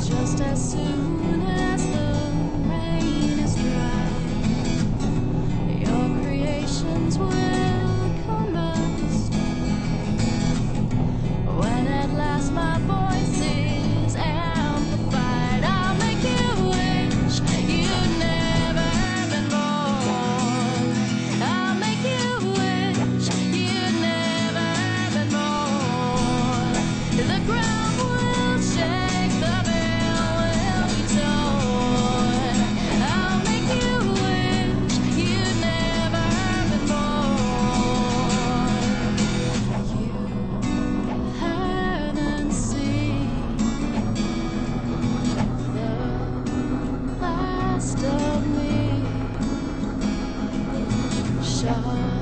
Just as soon as best of me. Shine.